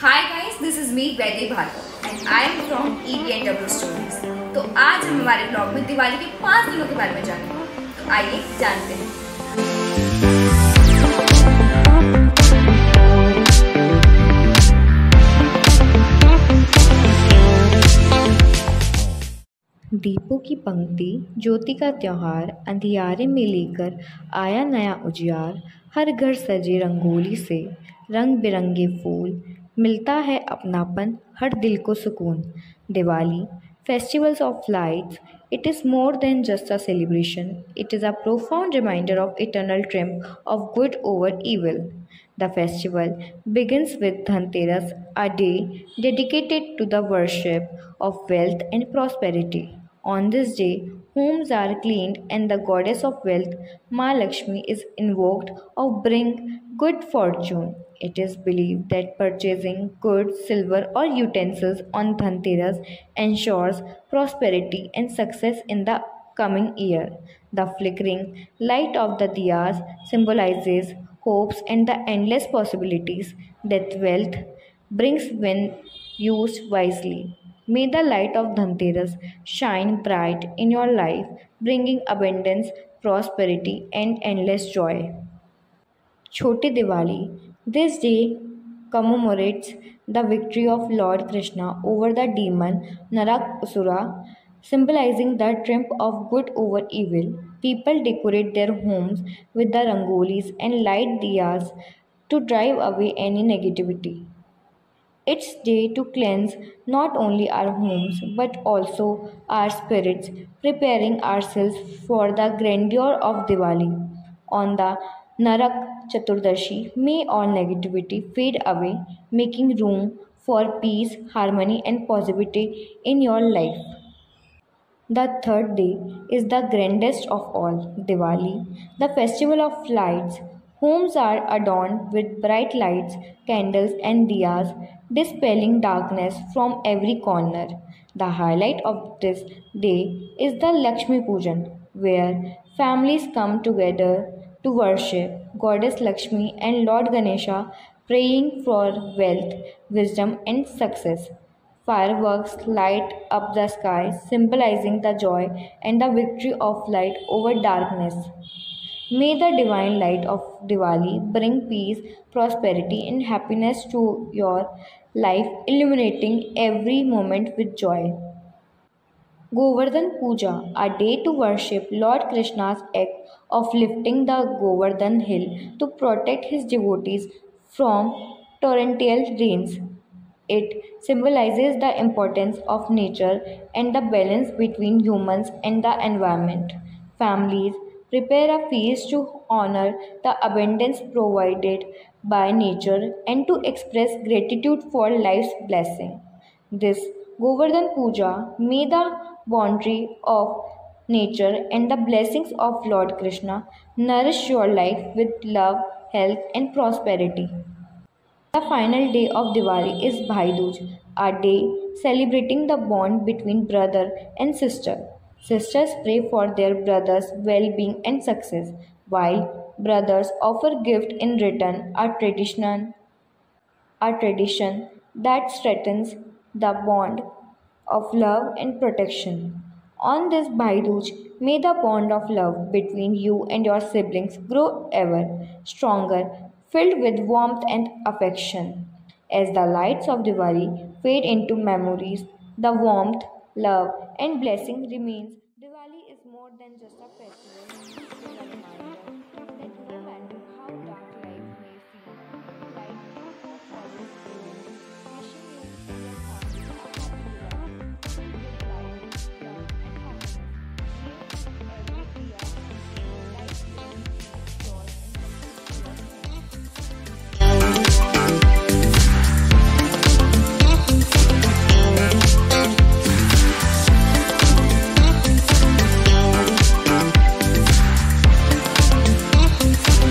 Hi guys this is me Vaide Bhargav and I am from EBNW stories तो आज हम हमारे blog में दिवाली के पाँच दिनों के बारे में जानेंगे। तो आइए जानते हैं। दीपों की पंक्ति, ज्योति का त्यौहार, अंधियारे में लेकर आया नया उजियार, हर घर सजे रंगोली से, रंग बिरंगे फूल मिलता है अपनापन, हर दिल को सुकून। Diwali festivals of lights it is more than just a celebration it is a profound reminder of eternal triumph of good over evil the festival begins with Dhanteras a day dedicated to the worship of wealth and prosperity on this day homes are clean and the goddess of wealth Maa Lakshmi is invoked of bring good fortune. It is believed that purchasing goods, silver, or utensils on Dhanteras ensures prosperity and success in the coming year. The flickering light of the diyas symbolizes hopes and the endless possibilities that wealth brings when used wisely. May the light of Dhanteras shine bright in your life, bringing abundance, prosperity, and endless joy. Choti Diwali. This day commemorates the victory of Lord Krishna over the demon Narakasura, symbolizing the triumph of good over evil. People decorate their homes with the rangolis and light diyas to drive away any negativity. It's day to cleanse not only our homes but also our spirits, preparing ourselves for the grandeur of Diwali. On the Narak Chaturdashi, may all negativity fade away, making room for peace, harmony, and positivity in your life. The third day is the grandest of all, Diwali, the festival of lights. Homes are adorned with bright lights, candles, and diyas, dispelling darkness from every corner. The highlight of this day is the Lakshmi Pujan, where families come together to worship Goddess Lakshmi and Lord Ganesha, praying for wealth, wisdom, and success. Fireworks light up the sky, symbolizing the joy and the victory of light over darkness. May the divine light of Diwali bring peace, prosperity, and happiness to your life, illuminating every moment with joy. Govardhan Puja, a day to worship Lord Krishna's act of lifting the Govardhan hill to protect his devotees from torrential rains. It symbolizes the importance of nature and the balance between humans and the environment. Families prepare a feast to honor the abundance provided by nature and to express gratitude for life's blessing. This Govardhan Puja may the boundary of nature and the blessings of Lord Krishna nourish your life with love, health, and prosperity. The final day of Diwali is Bhai Dooj, a day celebrating the bond between brother and sister. Sisters pray for their brothers' well-being and success, while brothers offer gift in return. A tradition, a tradition that strengthens the bond of love and protection. On this Bhai may the bond of love between you and your siblings grow ever stronger, filled with warmth and affection. As the lights of Diwali fade into memories, the warmth, love, and blessing remains. Diwali is more than just a festival.